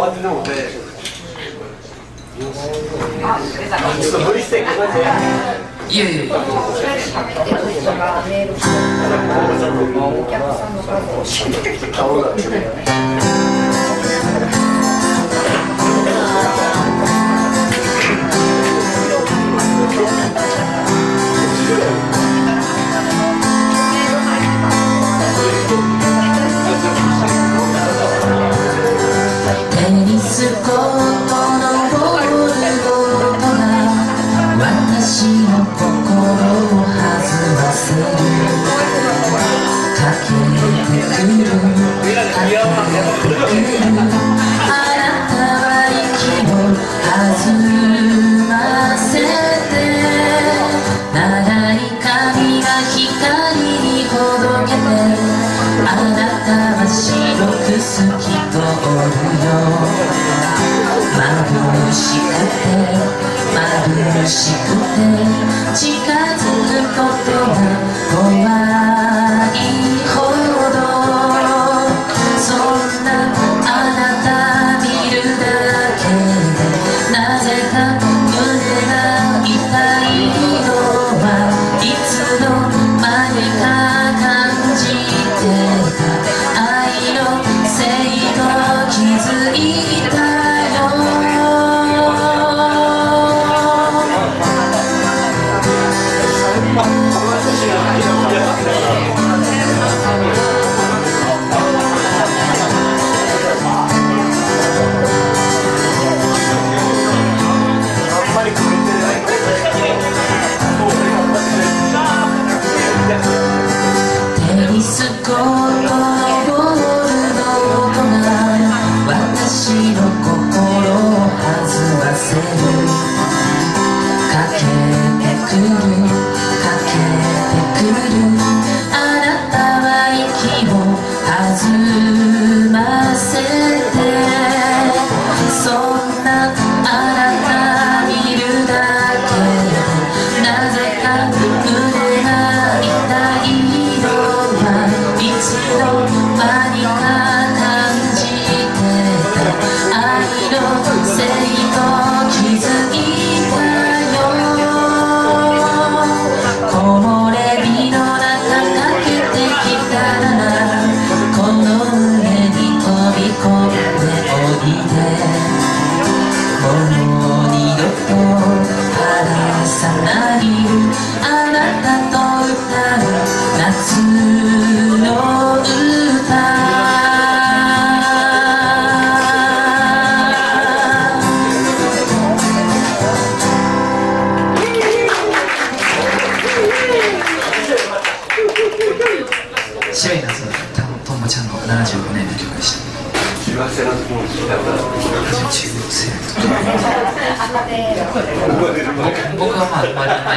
わってるもんねちょっと無理してごめんねいやいやいや。テ眩しくて眩しくて近い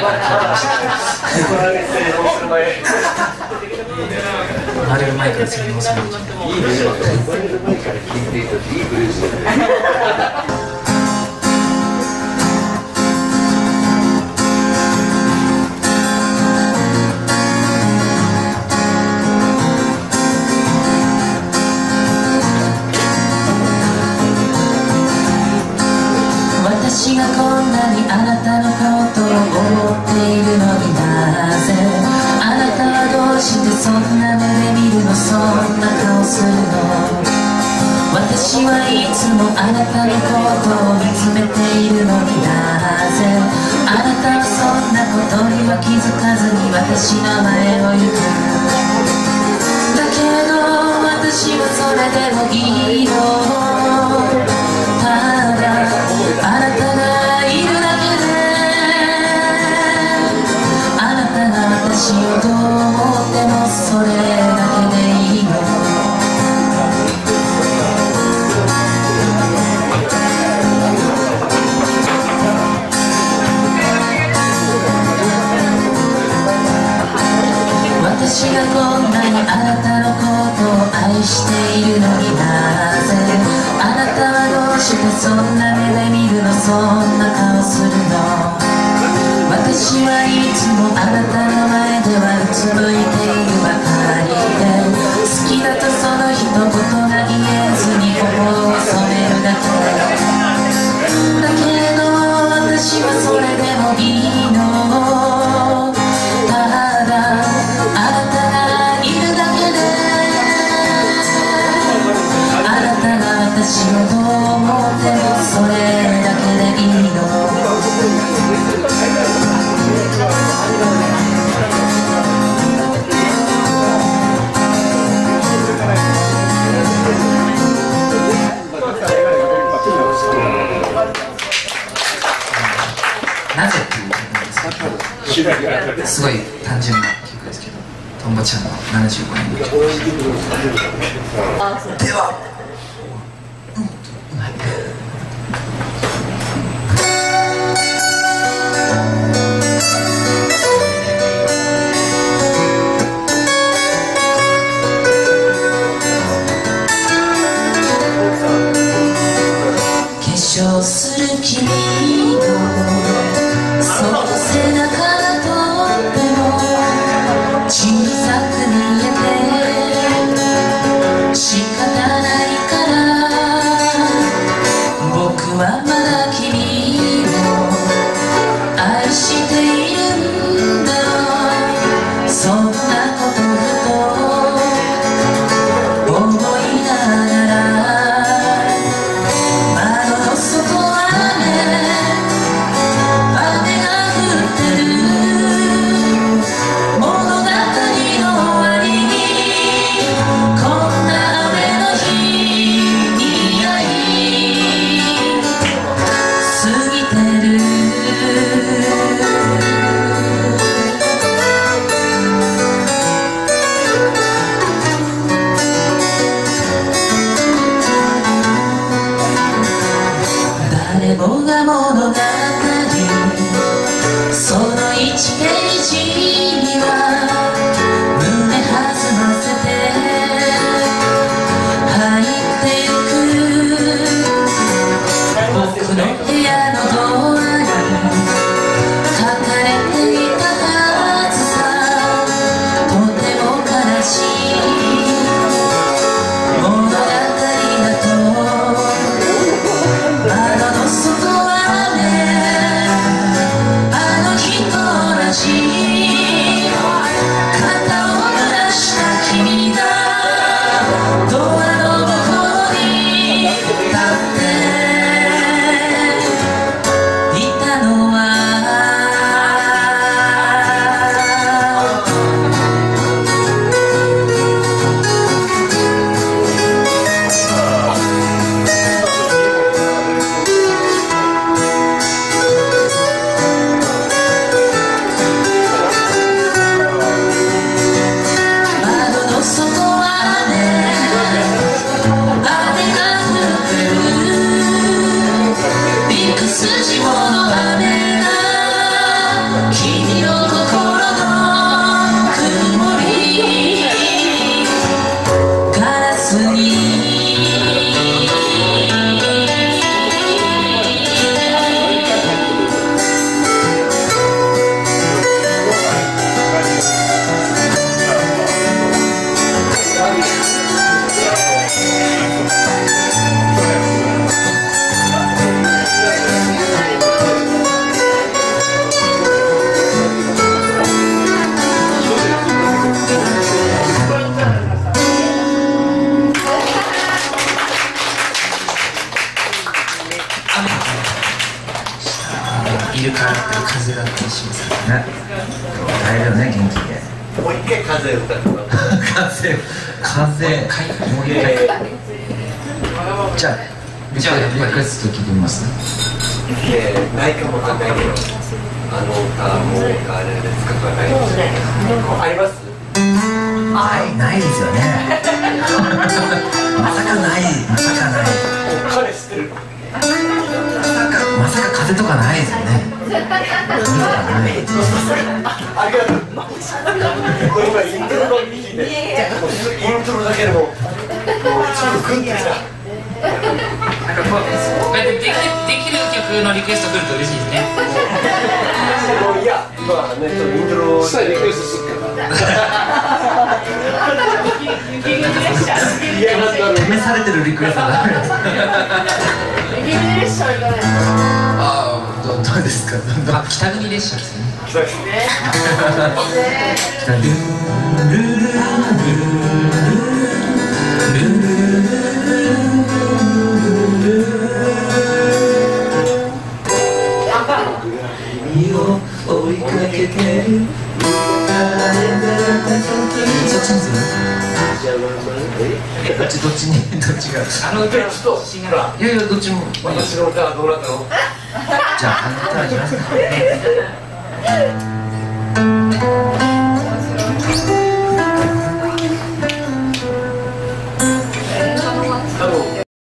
る前から聞い。てました怒られてどうする前生まれる前から次の世代に聞いていいね生まれる前から聞いていた私がこんなにあなたのことを思っているのになぜあなたはどうしてそんな目で見るのそんな顔するの私はいつもあなたのことを見つめているのになぜあなたはそんなことには気づかずに私の前を行くだけど私はそれでもいいのが私をどう思ってもそれだけでいいの。私がこんなにあなたのことを愛しているのになぜ？あなたはどうしてそんな目で見るの？そんな顔するの？私はいつもあなたの前ではうつむいているばかりで好きだとその一言がすごい単純な曲ですけどとんぼちゃんの75年の曲では化粧する君るか風だったりしますからね大丈夫ね元気で。もう一回風。歌ってもら風。風。もう一回じゃじゃあ聞いてみますいやないかもわかんないけどあの歌もうあれですかかないありますいないですよねまさかないまさかない彼知ってるまさか風とかないですよね。といありがとう今イントのいいイントロだけでももうちょっとグッてきたなんかこうこうやってできできる曲のリクエストくると嬉しいですねういやまあねとイントロしたいリクエストすっから召されてるリクエストだね雪列車ああどうですか？あ北国列車ですね北国ね北国ルルルルルルルルルルルルルルルルルルるどっちどっちに？どっちが？あの歌ちょっとほらいやいやどっちも。私の歌はどうなったの？じゃああなたはじゃあ